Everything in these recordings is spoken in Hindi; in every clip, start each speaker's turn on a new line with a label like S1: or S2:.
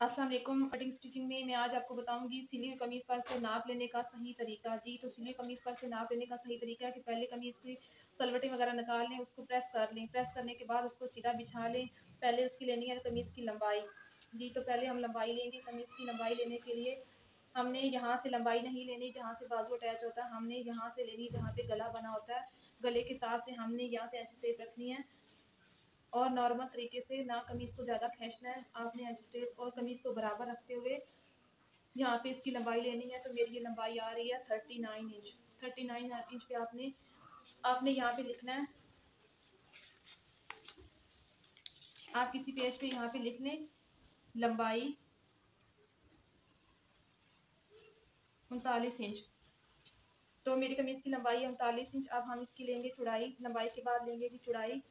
S1: अस्सलाम वालेकुम कटिंग स्टिचिंग में मैं आज आपको बताऊँगी सिली हुई कमीज़ पर से नाप लेने का सही तरीका। जी तो सिली हुई कमीज़ पर से नाप लेने का सही तरीका है कि पहले कमीज़ की सलवटें वगैरह निकाल लें, उसको प्रेस कर लें। प्रेस करने के बाद उसको सीधा बिछा लें। पहले उसकी लेनी है कमीज़ की लंबाई। जी तो पहले हम लंबाई लेंगे कमीज़ की लंबाई लेने के लिए। हमने यहाँ से लंबाई नहीं लेनी जहाँ से बाजू अटैच होता। है हमने यहाँ से लेनी जहाँ पे गला बना होता है। गले के साथ से हमने यहाँ से एच स्टेप रखनी है। और नॉर्मल तरीके से ना कमीज़ को ज़्यादा खींचना है। आपने स्टेप और कमीज़ को बराबर रखते हुए यहाँ पे इसकी लंबाई लेनी है तो मेरी ये लंबाई आ रही है thirty nine inch thirty nine inch पे आपने आपने यहाँ पे लिखना है। आप किसी पेज पे यहाँ पे लिख लें, लंबाई उनतालीस इंच तो मेरी कमीज़ की लंबाई है उनतालीस इंच अब हम इसकी लेंगे चुड़ाई। लंबाई के बाद लेंगे जी चुड़ाई।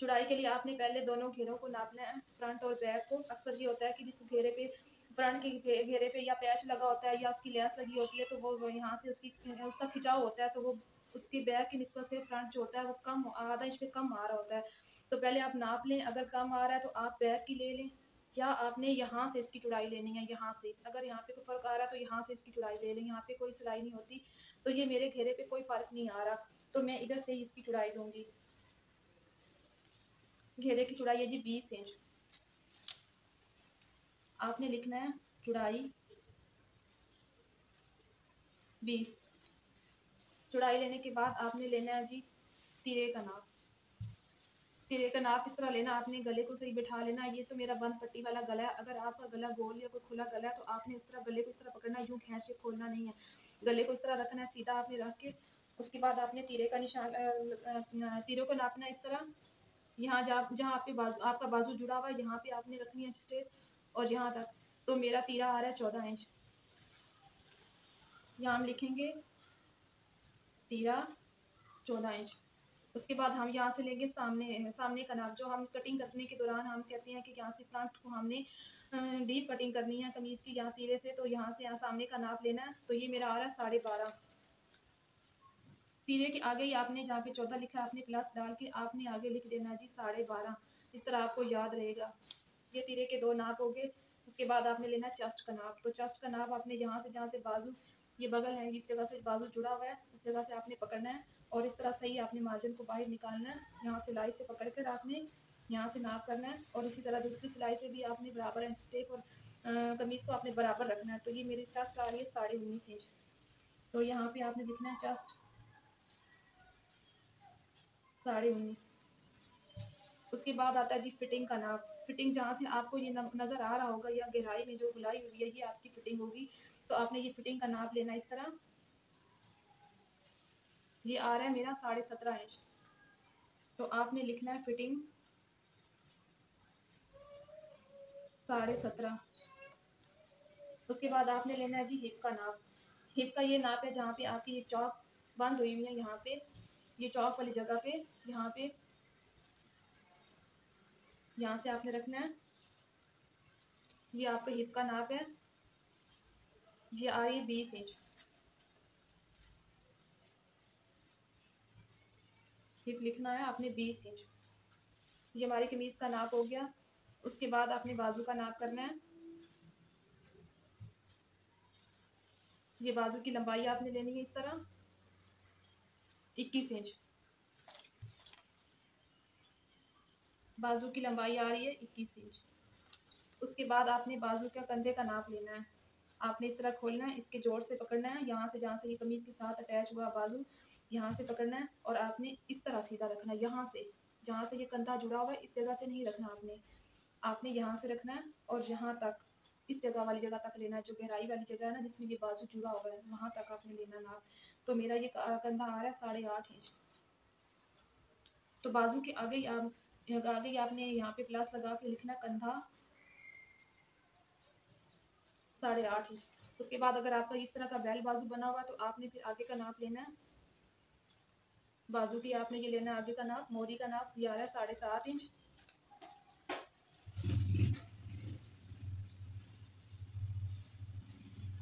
S1: चुड़ाई के लिए आपने पहले दोनों घेरों को नापना है फ्रंट और बैक को। अक्सर ये होता है कि जिस घेरे पे फ्रंट के घेरे पे या पैच लगा होता है या उसकी लेस लगी होती है तो वो यहाँ से उसकी, उसका खिंचाव होता है तो वो उसकी बैक की नस्बत से फ्रंट जो होता है, वो कम, आधा इंच पे कम आ रहा होता है। तो पहले आप नाप लें, अगर कम आ रहा है तो आप बैक की ले लें, या आपने यहाँ से इसकी चुड़ाई लेनी है, यहाँ से। अगर यहाँ पे कोई फ़र्क आ रहा है तो यहाँ से इसकी चुड़ाई ले लें, यहाँ पे कोई सिलाई नहीं होती तो ये मेरे घेरे पे कोई फ़र्क नहीं आ रहा। तो मैं इधर से ही इसकी चुड़ाई लूँगी। घेरे की चौड़ाई है जी बीस इंच। आपने लिखना है चौड़ाई बीस। चौड़ाई लेने के बाद आपने लेना है जी तिरे का नाप। तिरे का नाप इस तरह लेना, आपने गले को सही बिठा लेना, ये तो मेरा बंद पट्टी वाला गला है। अगर आपका गला गोल या कोई खुला गला है तो आपने उस तरह गले को इस तरह पकड़ना यूँ खींच के खोलना नहीं है। गले को इस तरह रखना है, सीधा आपने रख के, उसके बाद आपने तीरे का निशान तीरों को नापना इस तरह। यहाँ जहाँ जहाँ आपके बाजू, आपका बाजू जुड़ा हुआ है, यहाँ पे आपने रखनी है स्ट्रेट और यहाँ तक। तो मेरा तीरा आ रहा है चौदह इंच। यहाँ हम लिखेंगे तीरा चौदह इंच। उसके बाद हम यहाँ से लेंगे सामने सामने का नाप, जो हम कटिंग करने के दौरान हम कहते हैं कि यहाँ से फ्रंट को हमने डीप कटिंग करनी है कमीज़ की यहाँ तीरे से तो यहाँ से यहाँ सामने का नाप लेना है। तो ये मेरा आ रहा है साढ़े बारह। तीरे के आगे ही आपने जहाँ पे चौदह लिखा है, आपने प्लस डाल के आपने आगे लिख देना जी साढ़े बारह। इस तरह आपको याद रहेगा। ये तीरे के दो नाप हो गए उसके बाद आपने लेना चेस्ट का नाप। तो चेस्ट का नाप आपने यहाँ से जहाँ से बाजू, ये बगल है, इस जगह से बाजू जुड़ा हुआ है, उस जगह से आपने पकड़ना है और इस तरह से ही आपने मार्जिन को बाहर निकालना है। यहाँ सिलाई से पकड़ कर आपने यहाँ से नाप करना है और इसी तरह दूसरी सिलाई से भी आपने बराबर स्टेप और कमीज़ को आपने बराबर रखना है। तो ये मेरी चेस्ट आ रही है साढ़े उन्नीस इंच। तो यहाँ पे आपने लिखना है चेस्ट साढ़े उन्नीस। उसके बाद आता है जी फिटिंग का नाप फिटिंग जहाँ से आपको ये नज़र आ रहा होगा, या गहराई में जो गुलाई हुई है, ये आपकी फिटिंग होगी। तो आपने ये फिटिंग का नाप लेना इस तरह। ये आ रहा है मेरा साढ़े सत्रह इंच। तो आपने लिखना है फिटिंग साढ़े सत्रह। उसके बाद आपने लेना है जी हिप का नाप। हिप का ये नाप है जहाँ पे आपकी ये चौक बंद हुई हुई है यहाँ पे। ये चौक वाली जगह पे, यहाँ पे, यहाँ से आपने रखना है। ये आपका हिप का नाप है। ये आ रही है बीस इंच हिप लिखना है, आपने बीस इंच ये हमारी कमीज़ का नाप हो गया। उसके बाद आपने बाजू का नाप करना है। ये बाजू की लंबाई आपने लेनी है इस तरह। इक्कीस इंच। बाजू की लंबाई आ रही है इक्कीस इंच। उसके बाद आपने बाजू का कंधे का नाप लेना है। आपने इस तरह खोलना है, इसके जोड़ से पकड़ना है, यहाँ से जहाँ से ये कमीज़ के साथ अटैच हुआ बाजू, यहाँ से पकड़ना है और आपने इस तरह सीधा रखना है, यहाँ से, जहाँ से ये कंधा जुड़ा हुआ है, इस जगह से नहीं रखना आपने। आपने यहाँ से रखना है और यहाँ तक, इस जगह वाली जगह तक लेना है, जो गहराई वाली जगह है ना, जिसमें ये बाजू जुड़ा हुआ है, वहाँ तक आपने लेना नाप। तो मेरा ये कंधा आ रहा है साढ़े आठ इंच। तो बाजू के आगे आप आगे आपने यहाँ पे प्लस लगा के लिखना कंधा साढ़े आठ इंच। उसके बाद अगर आपका इस तरह का बैल बाजू बना हुआ तो आपने फिर आगे का नाप लेना है। बाजू की आपने ये लेना है आगे का नाप, मोरी का नाप, ये आ रहा है साढ़े सात इंच।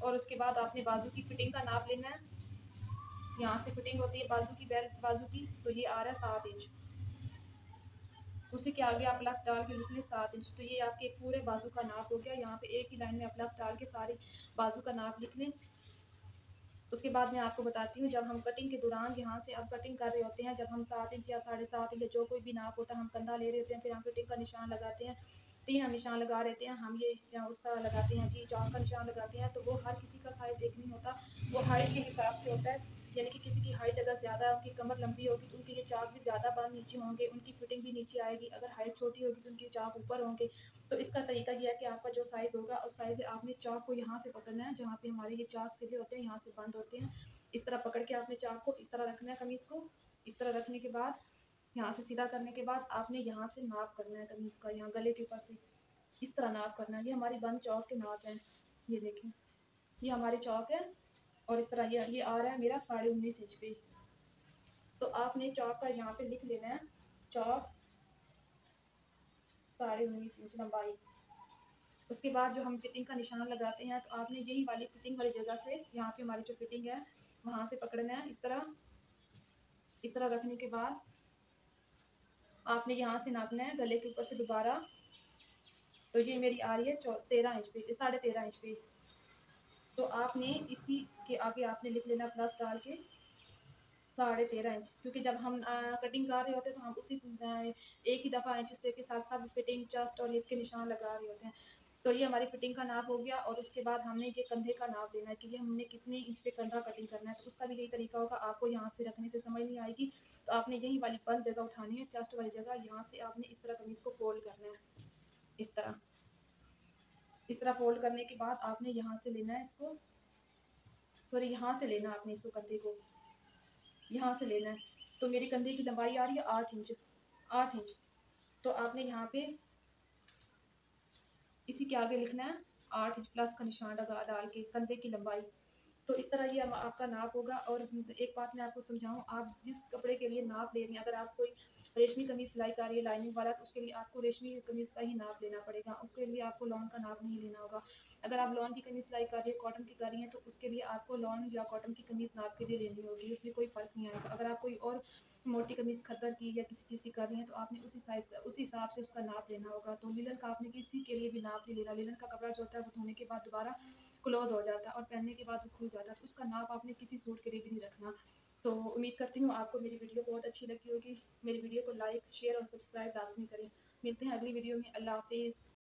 S1: और उसके बाद आपने बाजू की फिटिंग का नाप लेना है। यहाँ से फिटिंग होती है बाजू की बेल्ट बाजू की तो ये आ रहा है सात इंच उसी के आगे आप प्लस डाल के लिख लें सात इंच तो ये आपके पूरे बाजू का नाप हो गया। यहाँ पे एक ही लाइन में आप प्लस डाल के सारे बाजू का नाप लिख लें। उसके बाद मैं आपको बताती हूँ, जब हम कटिंग के दौरान यहाँ से अब कटिंग कर रहे होते हैं, जब हम सात इंच या साढ़े सात इंच जो कोई भी नाप होता है, हम कंधा ले रहे होते हैं, फिर हम फिटिंग का निशान लगाते हैं। तीन हम निशान लगा रहते हैं, हम ये जहाँ उसका लगाते हैं, जी जहाँ का निशान लगाते हैं तो वो हर किसी का साइज़ एक नहीं होता। वो हाइट के हिसाब से होता है। यानी कि किसी की हाइट अगर ज़्यादा उनकी कमर लंबी होगी तो उनके ये चाक भी ज़्यादा बार नीचे होंगे, उनकी फिटिंग भी नीचे आएगी। अगर हाइट छोटी होगी तो उनके चाक ऊपर होंगे। तो इसका तरीका यह है कि आपका जो साइज़ होगा, उस साइज़ से आपने चाक को यहाँ से पकड़ना है, जहाँ पे हमारे ये चाक सीधे होते हैं, यहाँ से बंद होते हैं। इस तरह पकड़ के आपने चाक को इस तरह रखना है कमीज़ को। इस तरह रखने के बाद, यहाँ से सीधा करने के बाद आपने यहाँ से नाप करना है कमीज़ का, यहाँ गले के ऊपर से। इस तरह नाप करना है। ये हमारी बंद चौक के नाप हैं। ये देखें। ये हमारी चौक है। और इस तरह ये ये आ रहा है मेरा साढ़े उन्नीस इंच पे। तो आपने चौक का यहाँ पे लिख लेना है, चौक साढ़े उन्नीस इंच लंबाई। उसके बाद जो हम फिटिंग का निशान लगाते हैं तो आपने यही वाली फिटिंग वाली जगह से यहाँ पे हमारी जो फिटिंग है, वहाँ से पकड़ना है। इस तरह इस तरह रखने के बाद आपने यहाँ से नापना है, गले के ऊपर से दोबारा। तो ये मेरी आ रही है तेरह इंच पे साढ़े तेरह इंच पे। तो आपने इसी के आगे आपने लिख लेना प्लस डाल के साढ़े तेरह इंच क्योंकि जब हम आ, कटिंग कर रहे होते हैं तो हम उसी एक ही दफ़ा इंच स्टेप के साथ साथ फिटिंग चस्ट और हिप के निशान लगा रहे होते हैं। तो ये हमारी फिटिंग का नाप हो गया और उसके बाद हमने ये कंधे का नाप लेना है कि ये हमने कितने इंच पे कंधा कटिंग करना है। तो उसका भी यही तरीका होगा आपको यहाँ से रखने से समझ नहीं आएगी। तो आपने यही वाली बंद जगह उठानी है चस्ट वाली जगह यहाँ से आपने इस तरह कमीज़ को फोल्ड करना है इस तरह। इस तरह फोल्ड करने के बाद आपने यहाँ से लेना है इसको। सॉरी यहाँ से लेना आपने इसको कंधे को। यहाँ से लेना है। तो मेरी कंधे की लंबाई आ रही है आठ इंच आठ इंच। तो आपने यहाँ पे इसी के आगे लिखना है, आठ इंच प्लस का निशान लगा डाल के कंधे की लंबाई। तो इस तरह ये आपका नाप होगा और एक बात मैं आपको समझाऊं, आप जिस कपड़े के लिए नाप ले रही हैं, अगर आप कोई रेशमी कमीज सिलाई कर रही है, लाइनिंग वाला तो उसके लिए आपको रेशमी कमीज़ का ही नाप लेना पड़ेगा। उसके लिए आपको लॉन का नाप नहीं लेना होगा। अगर आप लॉन की कमीज़ सिलाई कर रही है, कॉटन की कर रही हैं तो उसके लिए आपको लॉन या कॉटन की कमीज़ नाप के लिए लेनी होगी। उसमें कोई फ़र्क नहीं आएगा। अगर आप कोई और मोटी कमीज़ खतर की या किसी चीज़ की कर रही हैं तो आपने उसी साइज़ उसी हिसाब से उसका नाप लेना होगा। तो लिलन का आपने किसी के लिए भी नाप नहीं लेना। लिलन का कपड़ा जो होता है, वो धोने के बाद दोबारा क्लोज हो जाता है और पहनने के बाद वो खुल जाता है। तो उसका नाप आपने किसी सूट के लिए भी नहीं रखना। तो उम्मीद करती हूँ आपको मेरी वीडियो बहुत अच्छी लगी होगी। मेरी वीडियो को लाइक शेयर और सब्सक्राइब लाजमी करें। मिलते हैं अगली वीडियो में। अल्लाह हाफिज़।